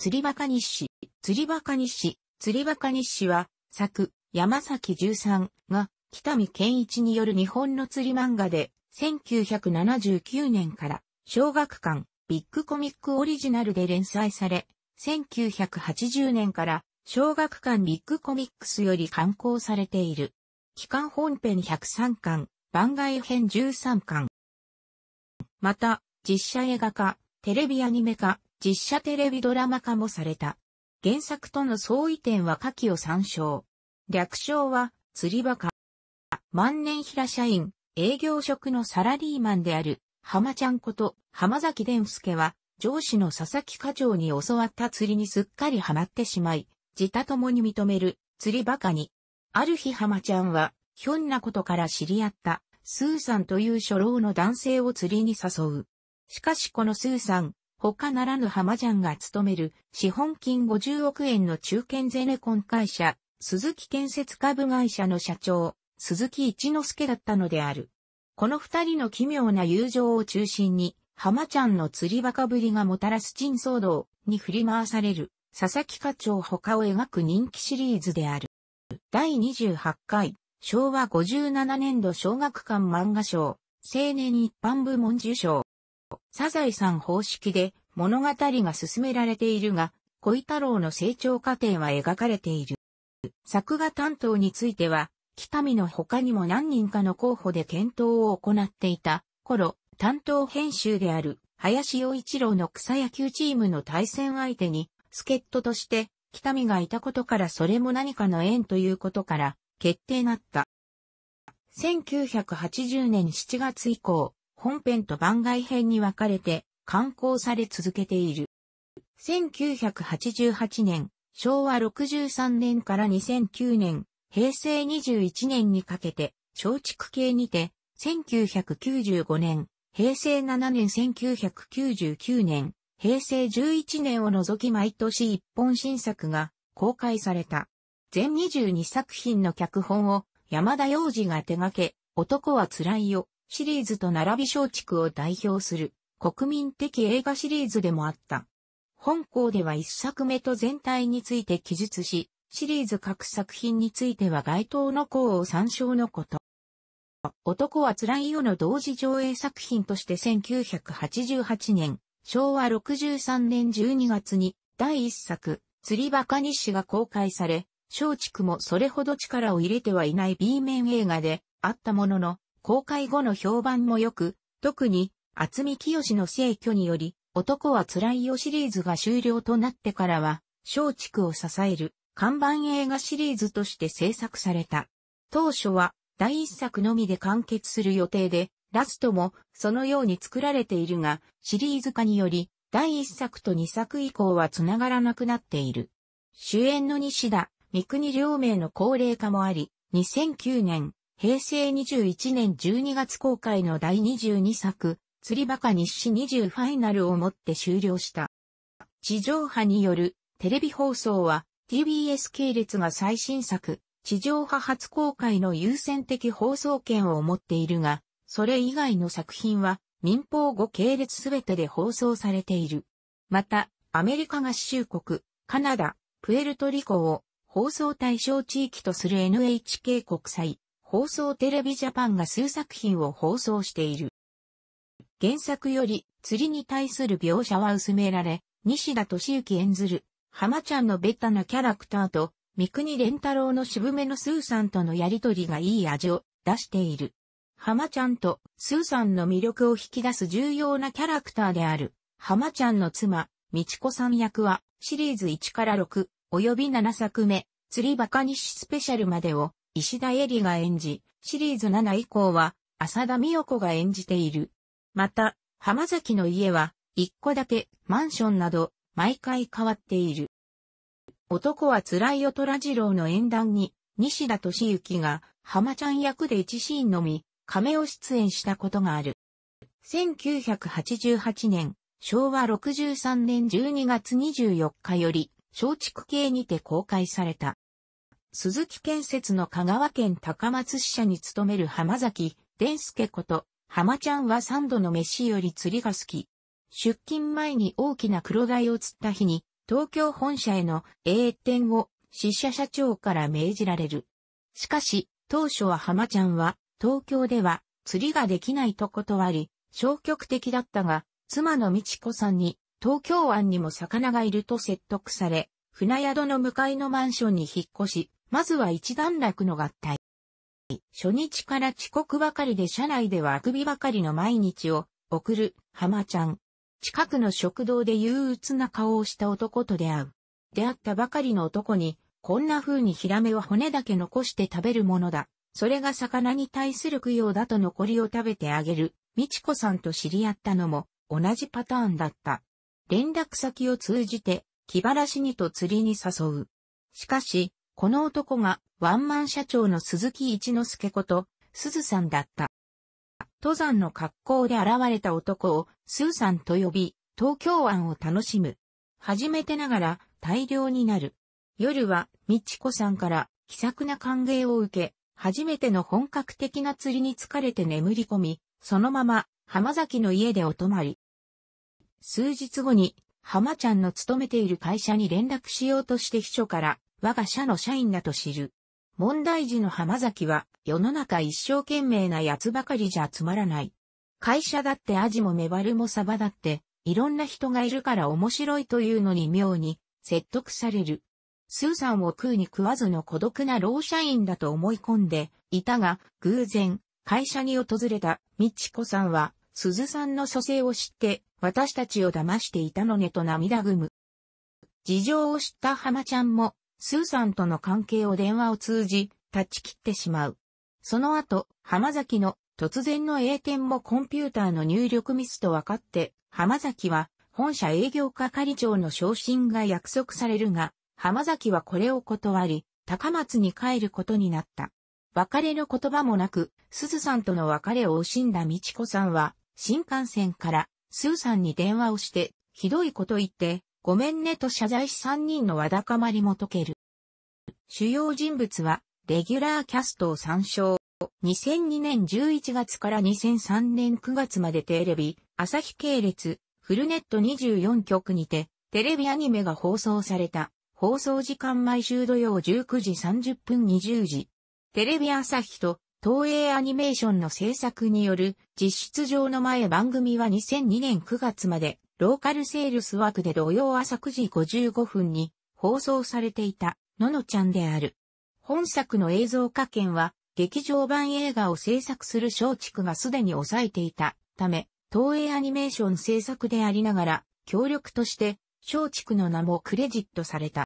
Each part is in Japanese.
釣りバカ日誌、釣りバカ日誌、釣りバカ日誌は、作、山崎十三が、北見健一による日本の釣り漫画で、1979年から、小学館、ビッグコミックオリジナルで連載され、1980年から、小学館ビッグコミックスより刊行されている。期間本編103巻、番外編13巻。また、実写映画化、テレビアニメ化、実写テレビドラマ化もされた。原作との相違点は下記を参照。略称は、釣りバカ。万年平社員、営業職のサラリーマンである、浜ちゃんこと浜崎伝介は、上司の佐々木課長に教わった釣りにすっかりハマってしまい、自他共に認める釣りバカに。ある日浜ちゃんは、ひょんなことから知り合った、スーさんという初老の男性を釣りに誘う。しかしこのスーさん、他ならぬ浜ジャンが勤める資本金50億円の中堅ゼネコン会社、鈴木建設株会社の社長、鈴木一之助だったのである。この二人の奇妙な友情を中心に、浜ちゃんの釣りバカぶりがもたらす珍騒動に振り回される、佐々木課長他を描く人気シリーズである。第28回、昭和57年度小学館漫画賞、青年一般部門受賞。サザエさん方式で物語が進められているが、小太郎の成長過程は描かれている。作画担当については、北見の他にも何人かの候補で検討を行っていた頃、担当編集である林洋一郎の草野球チームの対戦相手に、助っ人として北見がいたことからそれも何かの縁ということから決定なった。1980年7月以降、本編と番外編に分かれて刊行され続けている。1988年、昭和63年から2009年、平成21年にかけて、松竹系にて、1995年、平成7年1999年、平成11年を除き毎年一本新作が公開された。全22作品の脚本を山田洋次が手掛け、男は辛いよシリーズと並び松竹を代表する国民的映画シリーズでもあった。本校では一作目と全体について記述し、シリーズ各作品については該当の項を参照のこと。男は辛いよの同時上映作品として1988年、昭和63年12月に第一作、釣りバカ日誌が公開され、松竹もそれほど力を入れてはいない B 面映画であったものの、公開後の評判も良く、特に、厚見清の逝去により、男は辛いよシリーズが終了となってからは、松竹を支える看板映画シリーズとして制作された。当初は第一作のみで完結する予定で、ラストもそのように作られているが、シリーズ化により、第一作と二作以降は繋がらなくなっている。主演の西田、三国両名の高齢化もあり、2009年、平成21年12月公開の第22作、釣りバカ日誌20ファイナルをもって終了した。地上波によるテレビ放送は TBS 系列が最新作、地上波初公開の優先的放送権を持っているが、それ以外の作品は民放語系列すべてで放送されている。また、アメリカ合衆国、カナダ、プエルトリコを放送対象地域とする NHK 国際放送テレビジャパンが数作品を放送している。原作より釣りに対する描写は薄められ、西田敏行演ずる、浜ちゃんのベタなキャラクターと、三国連太郎の渋めのスーさんとのやりとりがいい味を出している。浜ちゃんとスーさんの魅力を引き出す重要なキャラクターである。浜ちゃんの妻、みちこさん役は、シリーズ1から6、及び7作目、釣りバカ日スペシャルまでを石田絵里が演じ、シリーズ7以降は浅田美代子が演じている。また、浜崎の家は一戸建て、マンションなど毎回変わっている。男は辛いよ虎次郎の演談に西田敏行が浜ちゃん役で一シーンのみ、亀を出演したことがある。1988年、昭和63年12月24日より、松竹系にて公開された。鈴木建設の香川県高松支社に勤める浜崎伝介こと、浜ちゃんは三度の飯より釣りが好き。出勤前に大きな黒鯛を釣った日に、東京本社への栄転を支社社長から命じられる。しかし、当初は浜ちゃんは東京では釣りができないと断り、消極的だったが、妻の美智子さんに東京湾にも魚がいると説得され、船宿の向かいのマンションに引っ越し、まずは一段落の合体。初日から遅刻ばかりで車内ではあくびばかりの毎日を送る浜ちゃん。近くの食堂で憂鬱な顔をした男と出会う。出会ったばかりの男に、こんな風にヒラメは骨だけ残して食べるものだ。それが魚に対する供養だと残りを食べてあげる。美智子さんと知り合ったのも同じパターンだった。連絡先を通じて気晴らしにと釣りに誘う。しかし、この男がワンマン社長の鈴木一之助こと、鈴さんだった。登山の格好で現れた男をスーさんと呼び、東京湾を楽しむ。初めてながら大量になる。夜は、みちこさんから気さくな歓迎を受け、初めての本格的な釣りに疲れて眠り込み、そのまま浜崎の家でお泊まり。数日後に浜ちゃんの勤めている会社に連絡しようとして秘書から我が社の社員だと知る。問題児の浜崎は世の中一生懸命な奴ばかりじゃつまらない。会社だってアジもメバルもサバだっていろんな人がいるから面白いというのに妙に説得される。スーさんを食うに食わずの孤独な老社員だと思い込んでいたが、偶然、会社に訪れたみちこさんは、鈴さんの蘇生を知って、私たちを騙していたのねと涙ぐむ。事情を知った浜ちゃんも、スーさんとの関係を電話を通じ、断ち切ってしまう。その後、浜崎の突然の栄転もコンピューターの入力ミスと分かって、浜崎は本社営業係長の昇進が約束されるが、浜崎はこれを断り、高松に帰ることになった。別れの言葉もなく、鈴さんとの別れを惜しんだ美智子さんは、新幹線からスーさんに電話をして、ひどいこと言って、ごめんねと謝罪し三人のわだかまりも解ける。主要人物は、レギュラーキャストを参照。2002年11月から2003年9月までテレビ、朝日系列、フルネット24局にて、テレビアニメが放送された。放送時間毎週土曜19時30分20時。テレビ朝日と東映アニメーションの制作による実質上の前番組は2002年9月までローカルセールス枠で土曜朝9時55分に放送されていたののちゃんである。本作の映像化権は劇場版映画を制作する松竹がすでに抑えていたため、東映アニメーション制作でありながら協力として松竹の名もクレジットされた。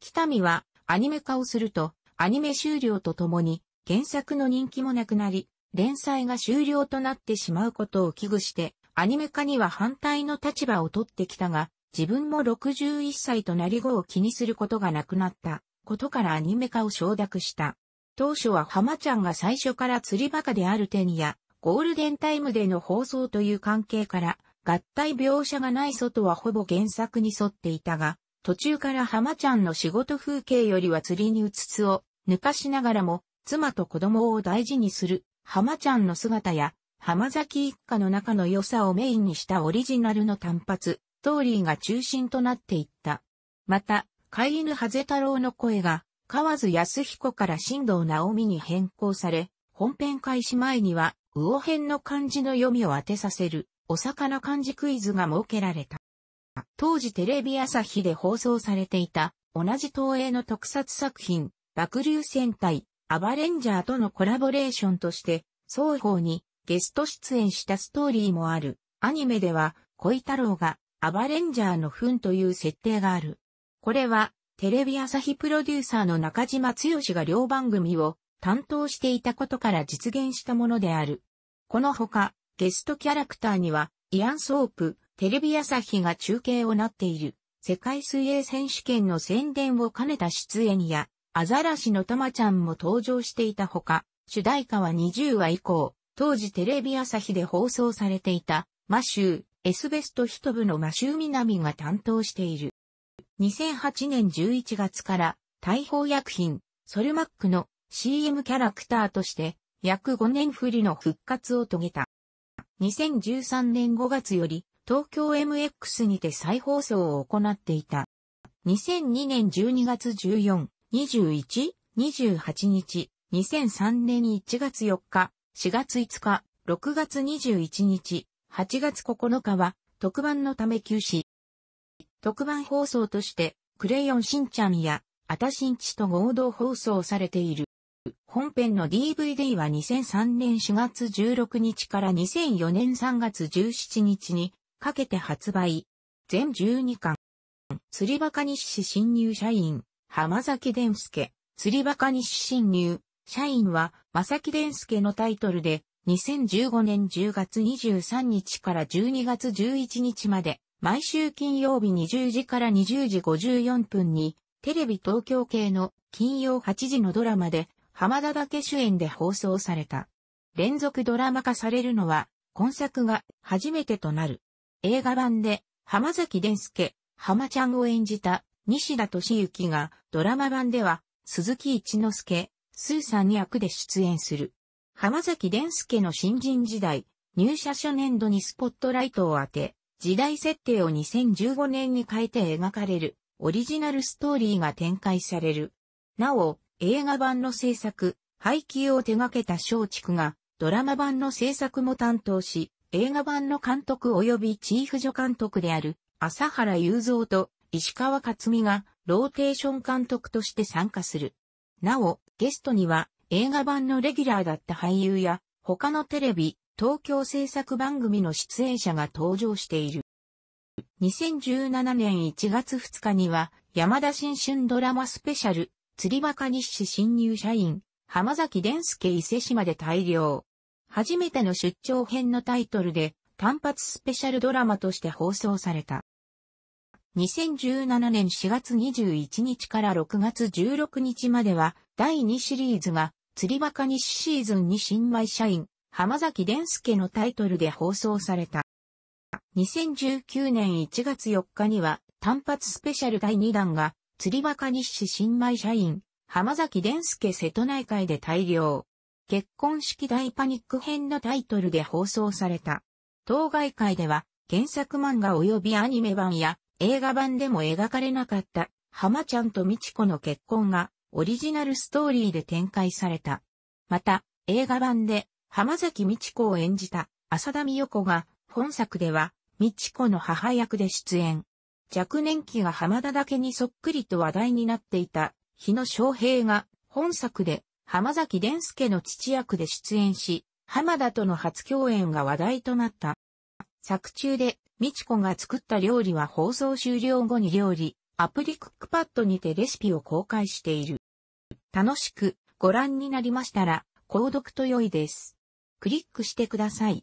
北見はアニメ化をすると、アニメ終了とともに原作の人気もなくなり、連載が終了となってしまうことを危惧して、アニメ化には反対の立場を取ってきたが、自分も61歳となり後を気にすることがなくなったことからアニメ化を承諾した。当初は浜ちゃんが最初から釣りバカである点や、ゴールデンタイムでの放送という関係から、合体描写がない外はほぼ原作に沿っていたが、途中から浜ちゃんの仕事風景よりは釣りにうつつを抜かしながらも、妻と子供を大事にする浜ちゃんの姿や、浜崎一家の中の良さをメインにしたオリジナルの単発、ストーリーが中心となっていった。また、飼い犬ハゼ太郎の声が、河津康彦から新藤直美に変更され、本編開始前には、魚編の漢字の読みを当てさせる。お魚漢字クイズが設けられた。当時テレビ朝日で放送されていた同じ東映の特撮作品、爆流戦隊、アバレンジャーとのコラボレーションとして、双方にゲスト出演したストーリーもある。アニメでは、小太郎がアバレンジャーの糞という設定がある。これは、テレビ朝日プロデューサーの中島剛が両番組を担当していたことから実現したものである。このほか、ゲストキャラクターには、イアン・ソープ、テレビ朝日が中継をなっている、世界水泳選手権の宣伝を兼ねた出演や、アザラシのたまちゃんも登場していたほか、主題歌は20話以降、当時テレビ朝日で放送されていた、マシュー、エスベストヒト部のマシューミナミが担当している。2008年11月から、大砲薬品、ソルマックの CM キャラクターとして、約5年振りの復活を遂げた。2013年5月より東京 MX にて再放送を行っていた。2002年12月14、21、28日、2003年1月4日、4月5日、6月21日、8月9日は特番のため休止。特番放送として、クレヨンしんちゃんや、あたしんちと合同放送されている。本編の DVD は2003年4月16日から2004年3月17日にかけて発売。全12巻。釣りバカ日誌新入社員、浜崎伝介。釣りバカ日誌新入。社員は、正木伝介のタイトルで、2015年10月23日から12月11日まで、毎週金曜日20時から20時54分に、テレビ東京系の金曜8時のドラマで、浜田だけ主演で放送された。連続ドラマ化されるのは、今作が初めてとなる。映画版で、浜崎伝介、浜ちゃんを演じた西田敏行が、ドラマ版では、鈴木一之助、スーさん役で出演する。浜崎伝介の新人時代、入社初年度にスポットライトを当て、時代設定を2015年に変えて描かれるオリジナルストーリーが展開される。なお、映画版の制作、配給を手掛けた松竹がドラマ版の制作も担当し、映画版の監督及びチーフ助監督である朝原雄三と石川克美がローテーション監督として参加する。なお、ゲストには映画版のレギュラーだった俳優や他のテレビ、東京制作番組の出演者が登場している。2017年1月2日には、山田新春ドラマスペシャル、釣りバカ日誌新入社員、浜崎伝介伊勢島で大量。初めての出張編のタイトルで、単発スペシャルドラマとして放送された。2017年4月21日から6月16日までは、第2シリーズが、釣りバカ日誌シーズン2新米社員、浜崎伝介のタイトルで放送された。2019年1月4日には単発スペシャル第2弾が釣りバカ日誌新米社員浜崎伝介瀬戸内海で大量。結婚式大パニック編のタイトルで放送された。当該会では原作漫画及びアニメ版や映画版でも描かれなかった浜ちゃんと美智子の結婚がオリジナルストーリーで展開された。また映画版で浜崎美智子を演じた浅田美代子が本作では美智子の母役で出演。若年期が浜田だけにそっくりと話題になっていた日野昌平が本作で浜崎伝介の父役で出演し、浜田との初共演が話題となった。作中で美智子が作った料理は放送終了後に料理、アプリクックパッドにてレシピを公開している。楽しくご覧になりましたら、購読と良いです。クリックしてください。